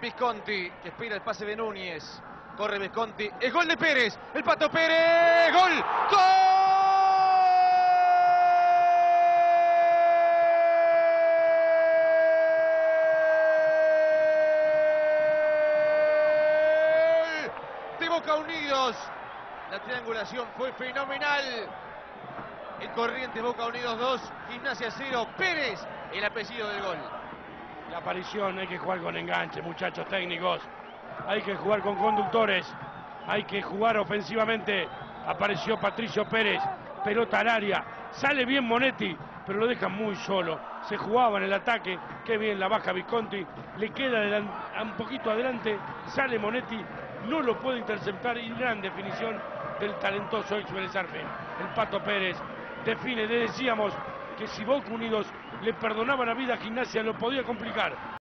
Visconti, que espera el pase de Núñez. Corre Visconti. El gol de Pérez. El Pato Pérez. Gol. ¡Gol! De Boca Unidos. La triangulación fue fenomenal. El corriente Boca Unidos 2, Gimnasia 0, Pérez, el apellido del gol. Aparición, hay que jugar con enganche, muchachos técnicos. Hay que jugar con conductores. Hay que jugar ofensivamente. Apareció Patricio Pérez, pelota al área. Sale bien Monetti, pero lo dejan muy solo. Se jugaba en el ataque. Qué bien la baja Visconti. Le queda un poquito adelante. Sale Monetti. No lo puede interceptar. Y gran definición del talentoso ex. El Pato Pérez define. Le decíamos que si Boca Unidos le perdonaba la vida a Gimnasia lo podía complicar.